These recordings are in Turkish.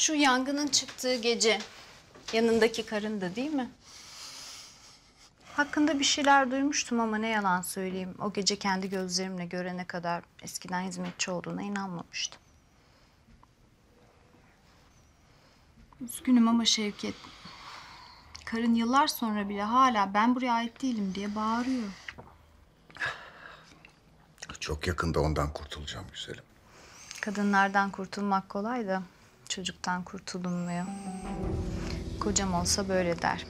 Şu yangının çıktığı gece yanındaki karındı değil mi? Hakkında bir şeyler duymuştum ama ne yalan söyleyeyim. O gece kendi gözlerimle görene kadar eskiden hizmetçi olduğuna inanmamıştım. Üzgünüm ama Şevket. Karın yıllar sonra bile hala ben buraya ait değilim diye bağırıyor. Çok yakında ondan kurtulacağım güzelim. Kadınlardan kurtulmak kolay da çocuktan kurtulunmuyor. Kocam olsa böyle der.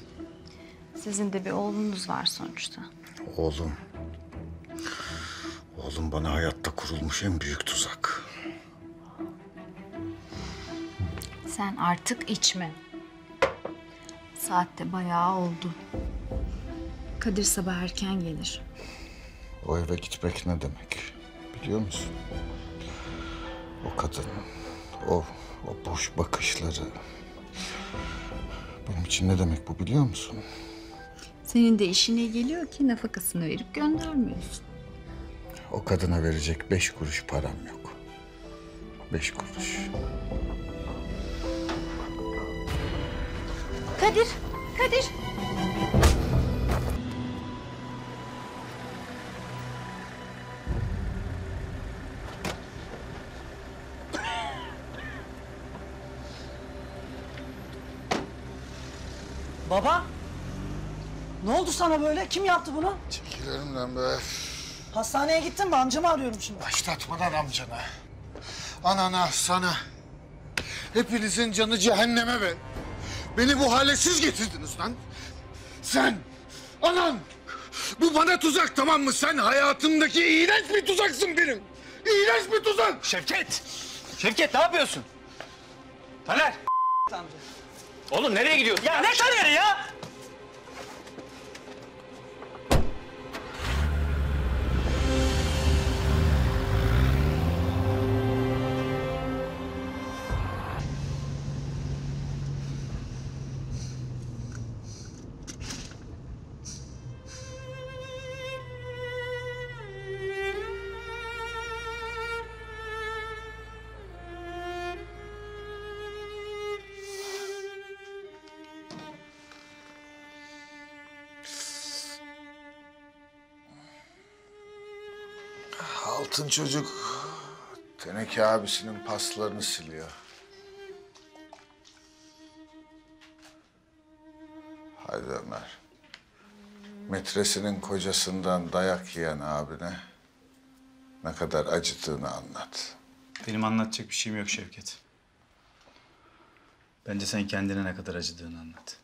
Sizin de bir oğlunuz var sonuçta. Oğlum. Oğlum bana hayatta kurulmuş en büyük tuzak. Sen artık içme. Saat de bayağı oldu. Kadir sabah erken gelir. O eve gitmek ne demek? Biliyor musun? O kadın, o, o boş bakışları. Benim için ne demek bu biliyor musun? Senin de işine geliyor ki nafakasını verip göndermiyorsun. O kadına verecek beş kuruş param yok. Beş kuruş. Kadir, Kadir. Baba? Ne oldu sana böyle? Kim yaptı bunu? Çekil önümden be. Hastaneye gittin mi? Amcamı arıyorum şimdi. Başlatmadan amcana. Anana, sana. Hepinizin canı cehenneme be. Beni bu hale siz getirdiniz lan. Sen, anan. Bu bana tuzak tamam mı? Sen hayatımdaki iğrenç bir tuzaksın benim. İğrenç bir tuzak. Şevket! Şevket ne yapıyorsun? Taner! Amca. Oğlum nereye gidiyorsun? Ya ne tanıyor ya? Altın çocuk Teneke abisinin paslarını siliyor. Haydi Ömer. Metresinin kocasından dayak yiyen abine ne kadar acıtığını anlat. Benim anlatacak bir şeyim yok Şevket. Bence sen kendine ne kadar acıdığını anlat.